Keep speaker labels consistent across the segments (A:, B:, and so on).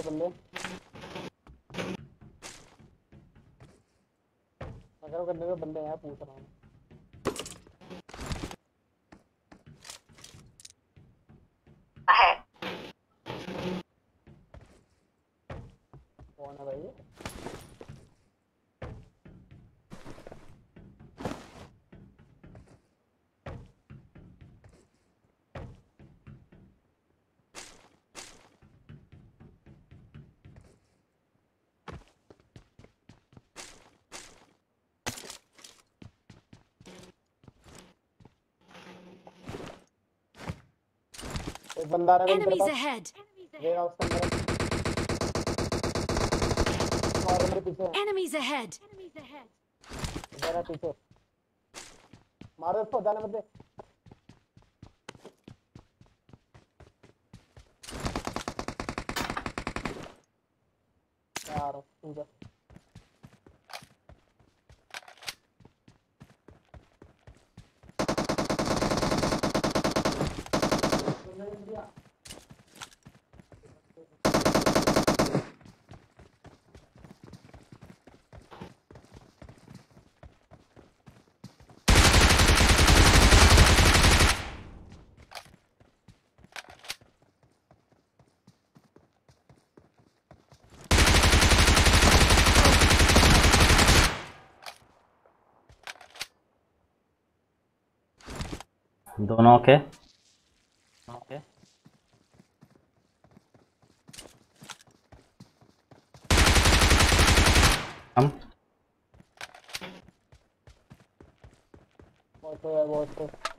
A: क्या बंदे। अगर बंदे में बंदे हैं पूछ रहा हूँ
B: है
A: कौन है भाई एक बंदा आ रहा है मेरे
C: Enemies
A: पास
C: ahead!
A: वेयर हाउस के अंदर और मेरे पीछे।
C: Enemies ahead!
A: इधर है पीछे। मारो इसको जाने मत दे। यार
D: दोनों के ओके हम
A: बहुत बहुत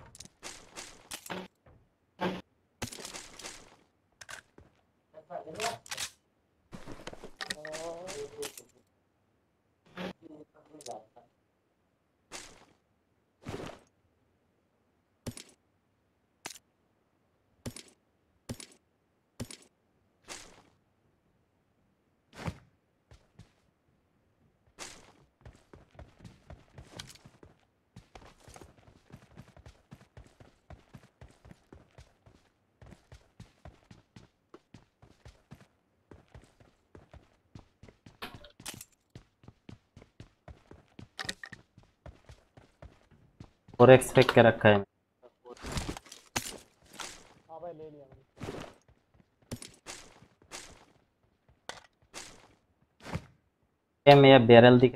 A: है
D: एक एक्सपेक्ट के रखा है। ये में ये बैरल दिख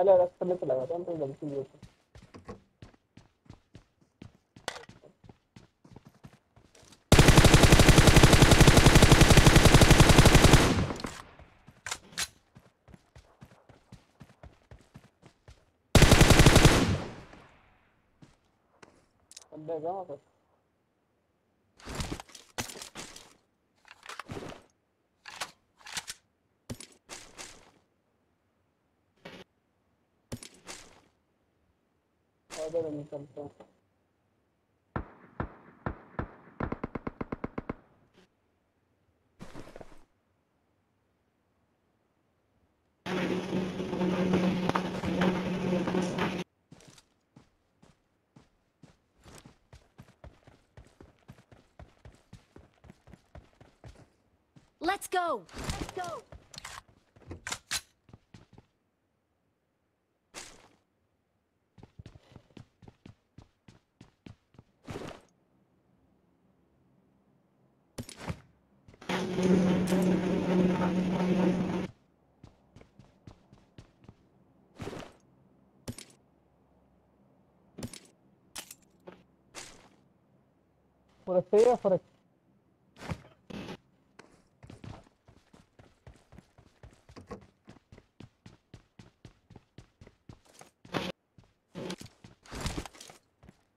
A: पहले रास्ते में चला गया था तो गलती हुई थी। Let's go! For a or
C: for a...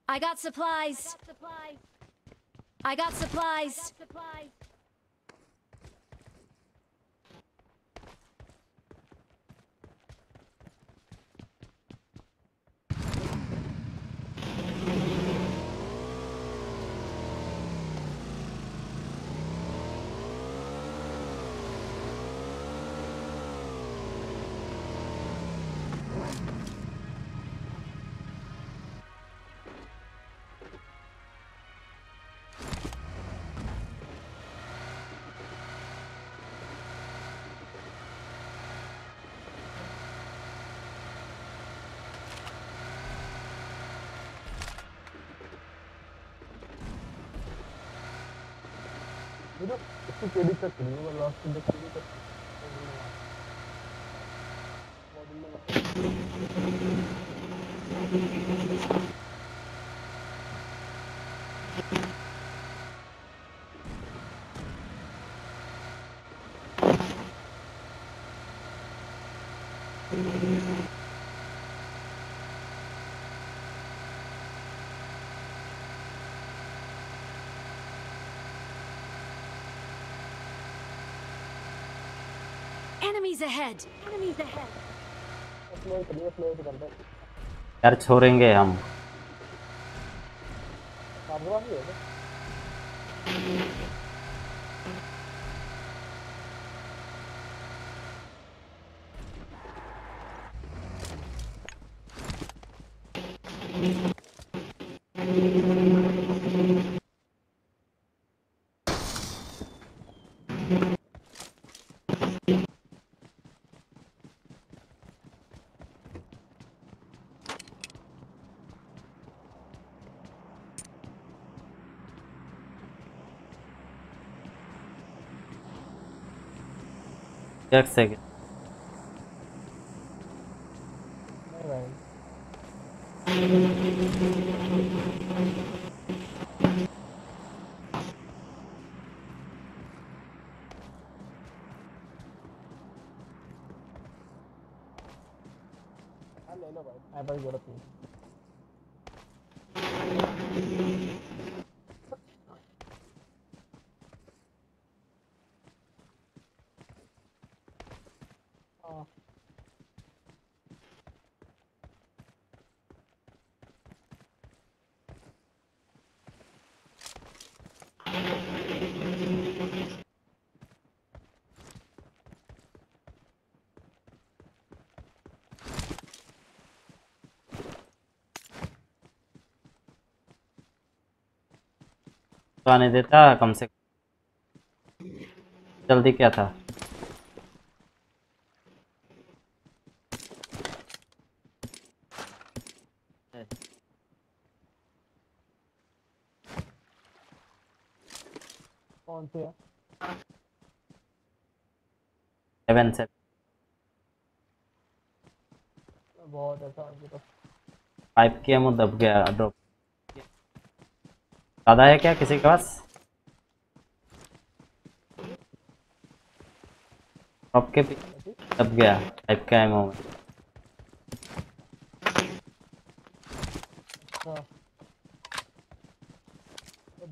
C: I got
A: supplies. I got supplies.
C: I got supplies. I got supplies.
A: Know इसको केडी तक है last KD
C: Enemies ahead. Enemies ahead.
D: यार छोड़ेंगे हम एक सेकेंड
A: ले लो भाई मैं भाई ज़रूरत नहीं
D: तो आने देता कम से कम जल्दी क्या था?
A: कौन से?
D: सेवन से
A: बहुत अच्छा
D: फाइव के एम दब गया ड्रॉप ज़्यादा है क्या किसी के पास? ड्रॉप के पीछे दब गया फाइव का एमओ में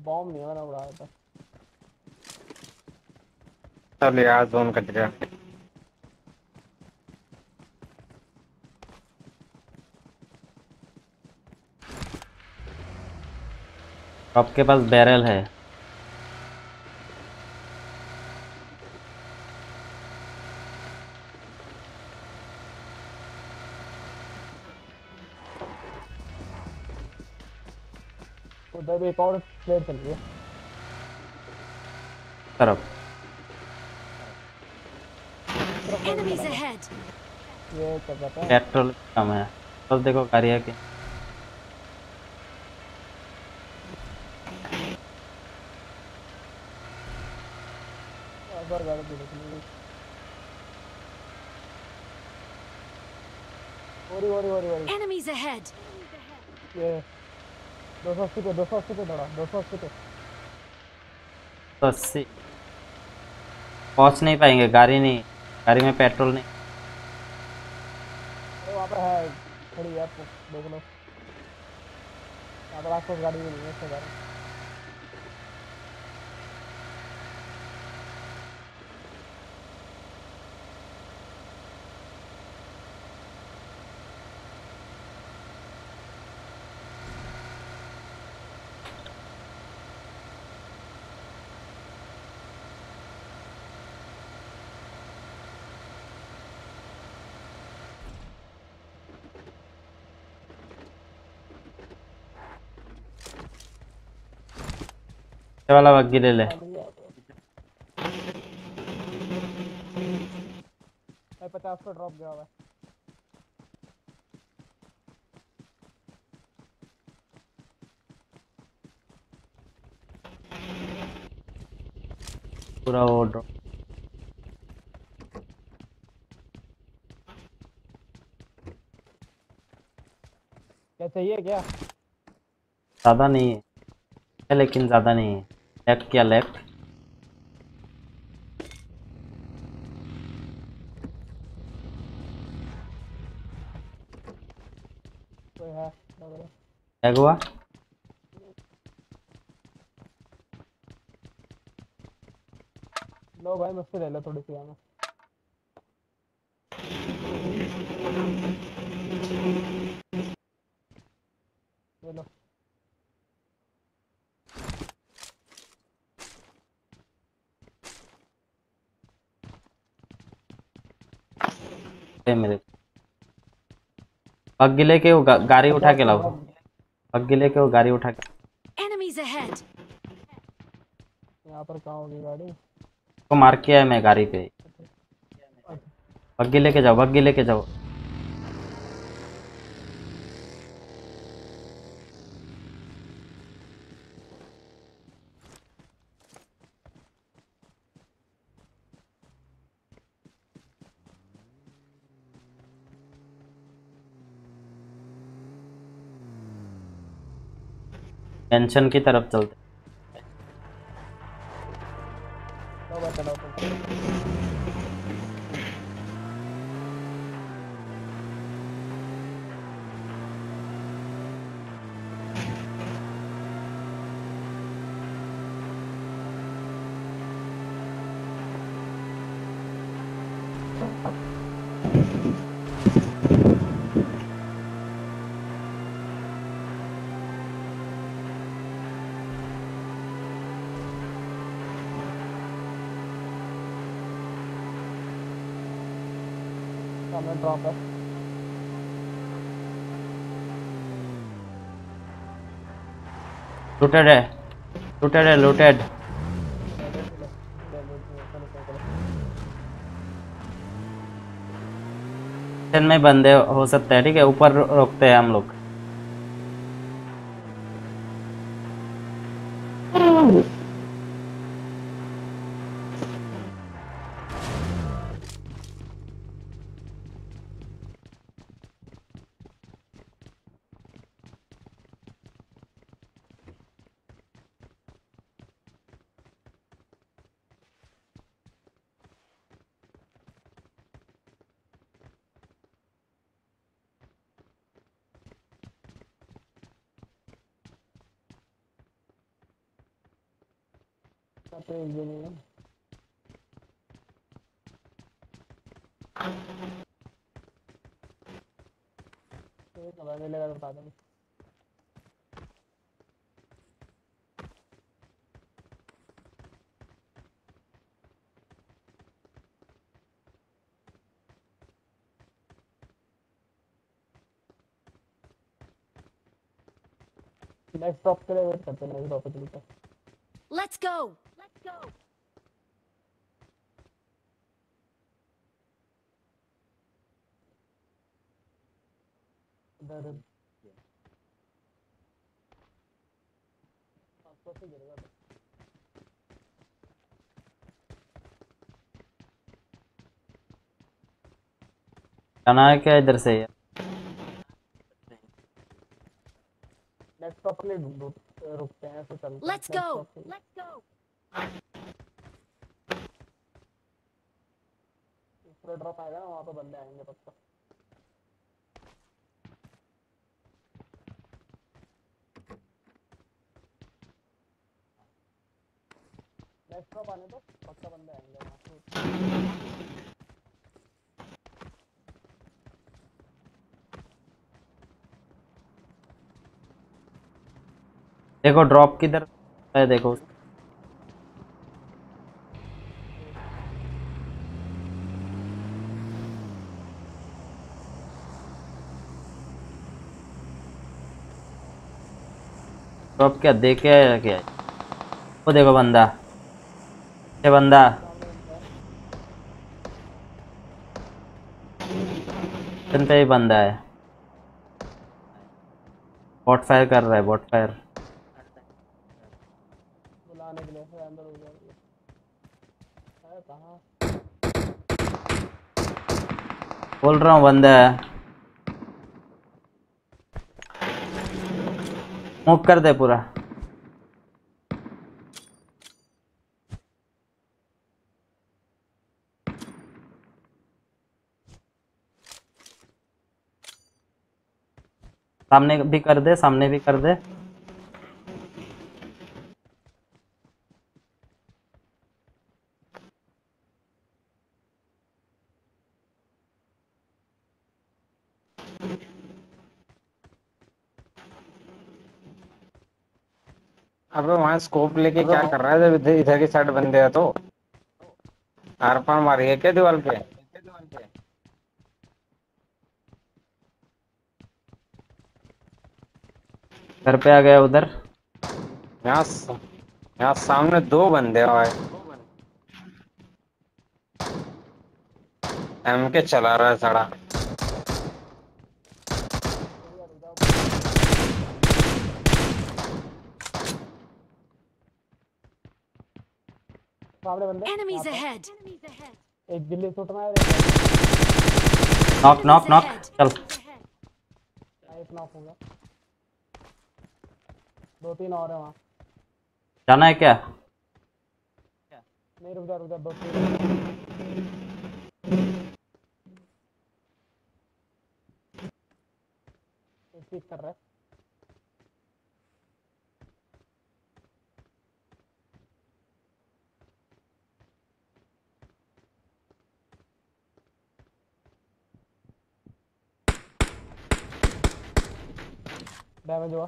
A: बॉम्ब नहीं मैंने उड़ाया था
B: चल यार जोन कट गया।
D: ड्रॉप के पास बैरल है।
A: उधर भी एक और प्लेयर चल रही है।
D: तरफ़
A: हैं?
D: पेट्रोल कम है। बस देखो कारिया की
A: अगर गाड़ी भी देखनी है ओरी वरी
C: एनिमीज अहेड
A: ये दो सौ अस्सी पे दो सौ अस्सी पे दौड़ा दो सौ अस्सी पे
D: तो अस्सी पहुँच नहीं पाएँगे गाड़ी नहीं गाड़ी में पेट्रोल नहीं।
A: अरे वहाँ पर है खड़ी है आपको देख लो। यहाँ पर आसपास गाड़ी भी नहीं है गाड़ी
D: ये वाला बग्गी ले ले।
A: है पचास पे ड्रॉप गया हुआ
D: पूरा वो ड्रॉप
A: क्या चाहिए क्या?
D: ज़्यादा नहीं है लेकिन ज़्यादा नहीं है। लेफ़्ट क्या लेफ़्ट हुआ
A: लो भाई मुझसे ले लो थोड़ी सी हमें ये लो
D: दे मेरे पग लेके वो गा, गाड़ी उठा के लाओ। पग लेके वो गाड़ी उठा के।
C: Enemies ahead!
A: यहाँ पर कहाँ होगी गाड़ी?
D: को मार किया है मैं गाड़ी पे। बग्गी लेके जाओ बग्गी लेके जाओ। टेंशन की तरफ़ चलते
A: सामने ड्रॉप है।
D: लूटेड है। लूटेड है लूटेड में बंदे हो सकते हैं, ठीक है? ऊपर रोकते हैं हम लोग
A: मैं तो एक भी नहीं है ठीक है भाई मिलेगा तो बता देंगे नेक्स्ट स्टॉप के लिए वेट करते हैं नेक्स्ट स्टॉप पे चलते हैं
C: Let's go. Let's go.
A: इधर आपको से गिरेगा तो
D: जाना है क्या इधर से
A: नेक्स्ट स्टॉप के लिए रुक- रुकते हैं फिर चलते के लिए।
C: Let's go.
A: दूसरा ड्रॉप आएगा ना वहाँ पे बंदे आएँगे तक नेक्स्ट ड्रॉप आने तो पक्का बंदे आएँगे वहाँ
D: देखो ड्रॉप किधर? है देखो। ड्रॉप क्या, देख के आया क्या? वो देखो बंदा। ये बंदा। पे ही बंदा है। बॉट फायर कर रहा है बॉट फायर
A: बुलाने के लिए फिर अंदर हो जाएँगे है कहाँ
D: बोल रहा हूँ बंदा मूव कर दे पूरा सामने भी कर दे सामने भी कर दे
B: अबे वहाँ स्कोप लेके क्या कर रहा है जब इधर की साइड बंदे हैं तो? आर पार मारी है क्या दीवार पे?
D: घर पे आ गया उधर।
B: यहाँ यहाँ सामने दो बंदे आए। एम के चला रहा है सड़ा
A: सामने बंदे।
C: Ahead.
A: पे। एक गिल्ली सूट में है।
D: नॉक नॉक नॉक चल।
A: एक नॉक होगा। दो तीन और है वहाँ।
D: जाना है क्या?
A: नहीं रुक जा रुक जा दो तीन कर रहा है। हुआ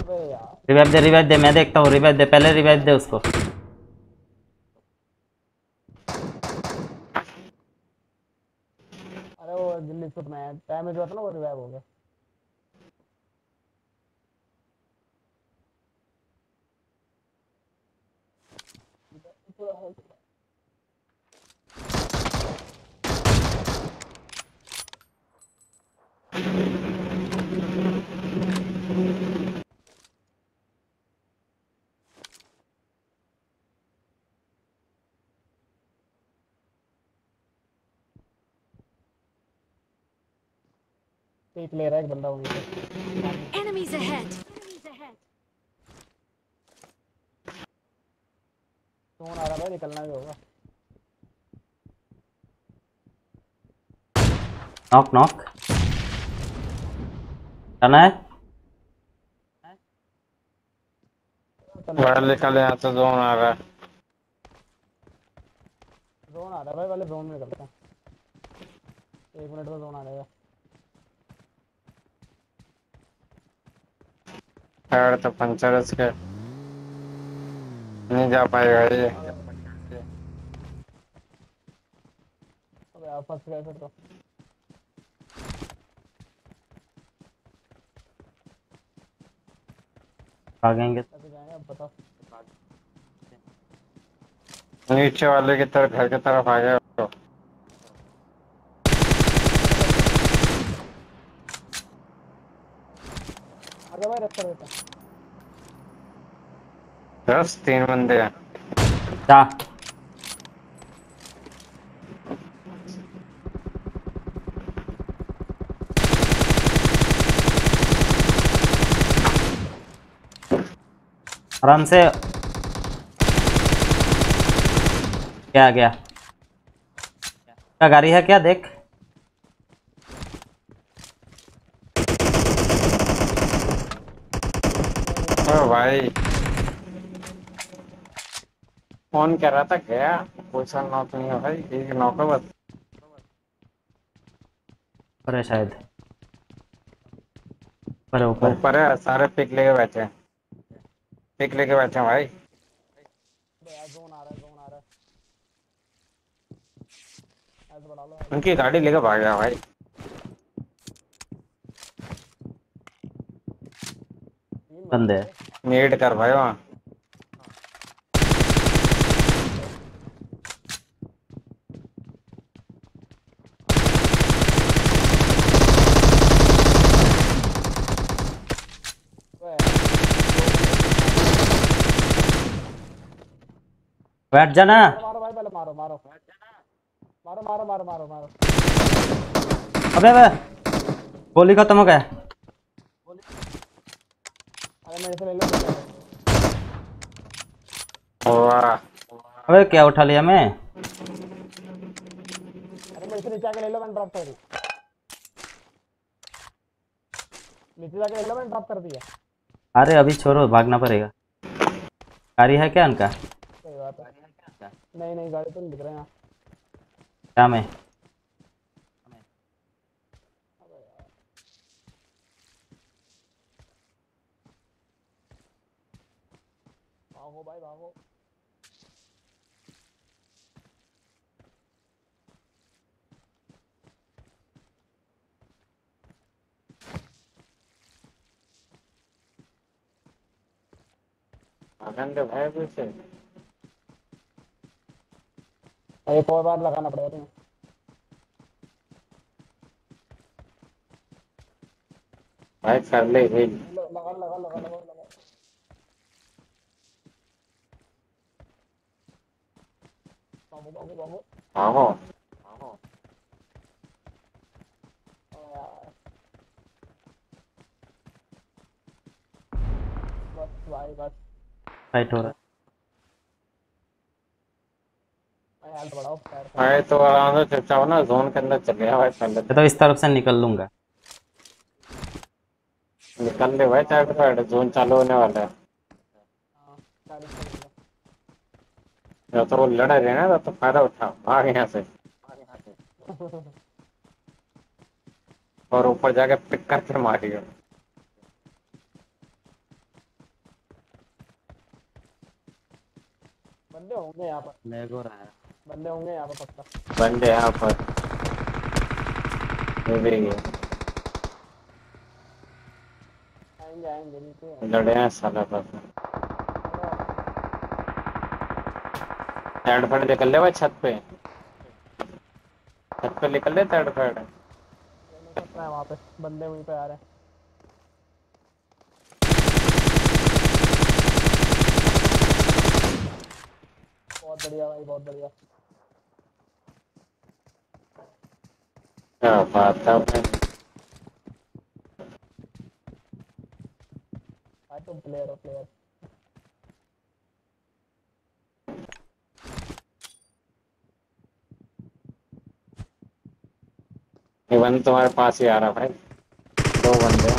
A: अबे
D: रिवाइव दे रिवाइव दे मैं देखता हूँ रिवाइव दे पहले रिवाइव दे उसको।
A: अरे वो गिल्ली सूट में है डैमेज हुआ था ना वो रिवाइव हो गया। पीक ले रहा है एक बंदा वहीं पे
C: Enemies ahead. Enemies ahead.
A: Phone आ रहा है निकलना भी होगा।
D: नॉक नॉक जाना है
B: बाहर निकल यहाँ से जोन आ रहा है।
A: जोन आ रहा है भाई पहले जोन में करते हैं। एक मिनट में जोन आ जाएगा।
B: टायर तो पंचर है इसके। नहीं जा पाएगा ये।
A: अबे यार फंस गए फिर तो।
D: भागेंगे
A: जाएँगे। बताओ।
B: नीचे वाले की तरफ़ घर की तरफ़ आ गया तो
A: आगे भाई रख कर देता हूँ।
B: बस तीन बंदे हैं
D: जा आराम से. क्या गया क्या गाड़ी है क्या? देख.
B: ओ भाई। फ़ोन कर रहा था गया। पूछा नॉक नहीं है भाई एक नॉक है बस
D: ऊपर है शायद। ऊपर है ऊपर।
B: ऊपर है सारे पिक लेके बैठे हैं। पिक लेके बैठे हैं भाई।
A: जोन आ रहा है जोन आ रहा है ऐसे बढ़ा लो
B: उनकी गाड़ी लेके भाग गया भाई।
D: बंदे
B: नीड कर भाई वहाँ।
D: बैठ जाना।
A: मारो भाई पहले मारो मारो। मारो मारो मारो मारो मारो।
D: अबे अबे। गोली खत्म हो गया।
A: अरे मेरे से ले लो।
D: अबे क्या उठा लिया मैं?
A: अरे मेरे से नीचे आके ले लो मैंने ड्रॉप कर दी नीचे जाके ले लो मैंने ड्रॉप कर दिया।
D: अरे अभी छोड़ो भागना पड़ेगा। गाड़ी है क्या उनका?
A: सही बात है। नहीं नहीं गाड़ी तो नहीं दिख रहे हैं यहाँ।
D: क्या में?
A: भागो भाई भागो।
B: आनंद भाई पीछे।
A: एक और बार लगाना पड़ेगा तुम्हें
B: भाई कर ले हिल
A: ल- लगा लगा लगा लगा लगा बाबू बाबू बाबू
B: भागो
A: यार। बस भाई बस
D: फाइट हो रहा है
A: भाई हेल्थ बढ़ाओ पैर का।
B: भाई तो आराम से चुपचाप ना जोन के अंदर चले गया भाई पहले
D: तो। इस तरफ़ से निकल लूँगा।
B: निकल ले भाई साइड जोन चालू होने वाला है।
A: का
B: तो वो लड़ रहे हैं ना तो फ़ायदा उठा भाग यहाँ से। और ऊपर जाके पिक करके मारियो।
A: बंदे होंगे यहाँ पर।
D: लेग हो रहा है।
A: बंदे होंगे यहाँ पर पक्का।
B: बंदे यहाँ पर। ये भी।
A: आएँगे आएँगे नीचे
B: लड़े हैं साला पर थर्ड फर्ड निकल ले भाई छत पे। छत पे निकल ले थर्ड
A: है वहाँ पे बंदे वहीं पे आ रहे हैं। बहुत बढ़िया भाई बहुत बढ़िया।
B: क्या बात है
A: तुम प्लेयर हो प्लेयर
B: ये बंद तुम्हारे पास ही आ रहा भाई दो बंदे।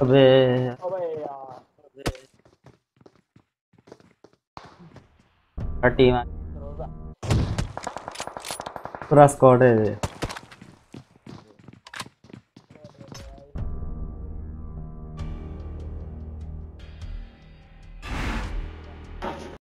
D: अबे।
A: अबे यार।
D: टीम पूरा स्क्वाड है ये।